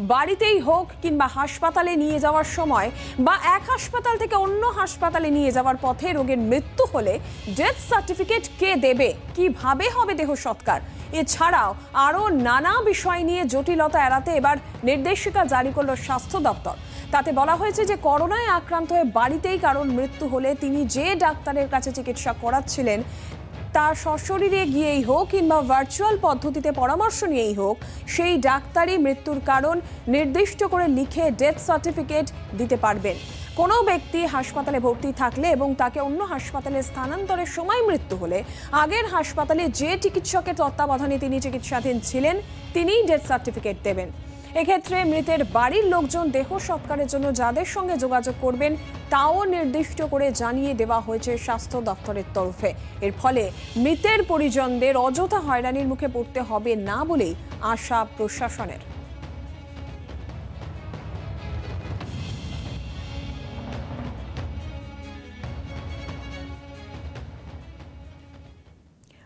বাড়িতেই হোক কিংবা হাসপাতালে নিয়ে যাওয়ার সময় বা এক হাসপাতাল থেকে অন্য হাসপাতালে নিয়ে যাওয়ার পথে রোগীর মৃত্যু হলে ডেথ সার্টিফিকেট কে দেবে? কীভাবে হবে দেহ সৎকার? এছাড়াও আরও নানা বিষয় নিয়ে জটিলতা এড়াতে এবার নির্দেশিকা জারি করল স্বাস্থ্য দপ্তর। তাতে বলা হয়েছে যে করোনায় আক্রান্ত হয়ে বাড়িতেই কারণ মৃত্যু হলে তিনি যে ডাক্তারের কাছে চিকিৎসা করাচ্ছিলেন তা সশরীরে গিয়েই হোক কিংবা ভার্চুয়াল পদ্ধতিতে পরামর্শ নিয়েই হোক, সেই ডাক্তারই মৃত্যুর কারণ নির্দিষ্ট করে লিখে ডেথ সার্টিফিকেট দিতে পারবেন। কোনো ব্যক্তি হাসপাতালে ভর্তি থাকলে এবং তাকে অন্য হাসপাতালে স্থানান্তরের সময় মৃত্যু হলে, আগের হাসপাতালে যে চিকিৎসকের তত্ত্বাবধানে তিনি চিকিৎসাধীন ছিলেন, তিনিই ডেথ সার্টিফিকেট দেবেন। এক্ষেত্রে মৃতের বাড়ির লোকজন দেহ সৎকারের জন্য যাদের সঙ্গে যোগাযোগ করবেন, তাও নির্দিষ্ট করে জানিয়ে দেওয়া হয়েছে স্বাস্থ্য দপ্তরের তরফে। এর ফলে মৃতের পরিজনদের অযথা হয়রানির মুখে পড়তে হবে না বলেই আশা প্রশাসনের।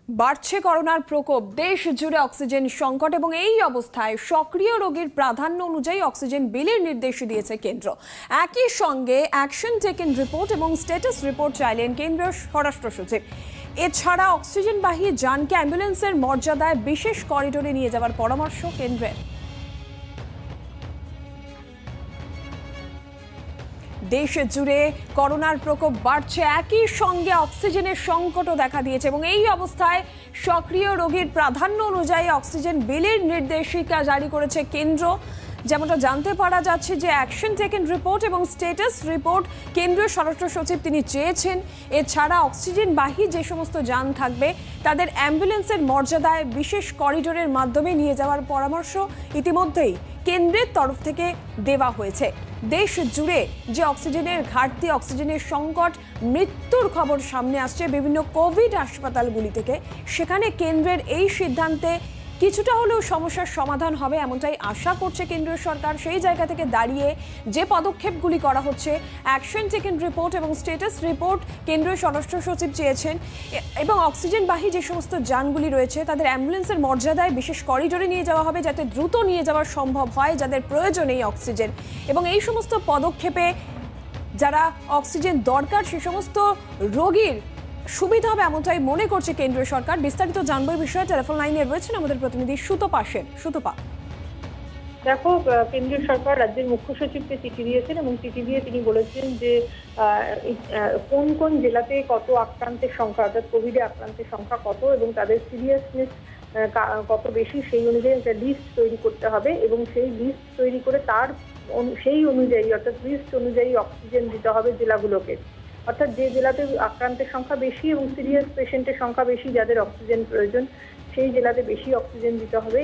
বাড়ছে করোনার প্রকোপ। দেশ জুড়ে অক্সিজেন সংকট এবং এই অবস্থায় সক্রিয় রোগীর প্রাধান্য অনুযায়ী অক্সিজেন বিলের নির্দেশ দিয়েছে কেন্দ্র। একই সঙ্গে অ্যাকশন টেকেন রিপোর্ট এবং স্ট্যাটাস রিপোর্ট চাইলেন কেন্দ্রীয় স্বরাষ্ট্র সচিব। এছাড়া অক্সিজেনবাহী যানকে অ্যাম্বুলেন্সের মর্যাদায় বিশেষ করিডোরে নিয়ে যাওয়ার পরামর্শ কেন্দ্রের। দেশ জুড়ে করোনার প্রকোপ বাড়ছে, একই সঙ্গে অক্সিজেনের সংকটও দেখা দিয়েছে এবং এই অবস্থায় সক্রিয় রোগীর প্রাধান্য অনুযায়ী অক্সিজেন বিলের নির্দেশিকা জারি করেছে কেন্দ্র। যেমনটা জানতে পারা যাচ্ছে যে অ্যাকশন টেকেন রিপোর্ট এবং স্টেটাস রিপোর্ট কেন্দ্রীয় স্বরাষ্ট্র সচিব তিনি চেয়েছেন। এছাড়া অক্সিজেনবাহী যে সমস্ত যান থাকবে, তাদের অ্যাম্বুলেন্সের মর্যাদায় বিশেষ করিডোরের মাধ্যমে নিয়ে যাওয়ার পরামর্শ ইতিমধ্যেই কেন্দ্রের তরফ থেকে দেওয়া হয়েছে। দেশ জুড়ে যে অক্সিজেনের ঘাটতি, অক্সিজেনের সংকট, মৃত্যুর খবর সামনে আসছে বিভিন্ন কোভিড হাসপাতালগুলি থেকে, সেখানে কেন্দ্রের এই সিদ্ধান্তে কিছুটা হলেও সমস্যার সমাধান হবে এমনটাই আশা করছে কেন্দ্রীয় সরকার। সেই জায়গা থেকে দাঁড়িয়ে যে পদক্ষেপগুলি করা হচ্ছে অ্যাকশন টেকেন রিপোর্ট এবং স্টেটাস রিপোর্ট কেন্দ্রীয় স্বরাষ্ট্র সচিব চেয়েছেন। এবং অক্সিজেনবাহী যে সমস্ত যানগুলি রয়েছে, তাদের অ্যাম্বুলেন্সের মর্যাদায় বিশেষ করিডোরে নিয়ে যাওয়া হবে যাতে দ্রুত নিয়ে যাওয়া সম্ভব হয়, যাদের প্রয়োজন এই অক্সিজেন। এবং এই সমস্ত পদক্ষেপে যারা অক্সিজেন দরকার, সে সমস্ত রোগীর সুবিধা হবে এমনটাই মনে করছে কেন্দ্রীয় সরকার। বিস্তারিত জানব এই বিষয়ে। টেলিফোন লাইনে রয়েছেন আমাদের প্রতিনিধি সুতপা সেন সুতপা। দেখো কেন্দ্রীয় সরকার রাজ্যের মুখ্য সচিবকে চিঠি দিয়েছেন এবং চিঠি দিয়ে তিনি বলেছেন যে কোন কোন জেলাতে কত আক্রান্তের সংখ্যা, অর্থাৎ কোভিডে আক্রান্তের সংখ্যা কত এবং তাদের সিরিয়াসনেস কত বেশি, সেই অনুযায়ী একটা লিস্ট তৈরি করতে হবে এবং সেই লিস্ট তৈরি করে তার সেই অনুযায়ী, অর্থাৎ লিস্ট অনুযায়ী অক্সিজেন দিতে হবে জেলাগুলোকে। অর্থাৎ যে জেলাতে আক্রান্তের সংখ্যা বেশি এবং সিরিয়াস পেশেন্টের সংখ্যা বেশি যাদের অক্সিজেন প্রয়োজন, সেই জেলাতে বেশি অক্সিজেন দিতে হবে।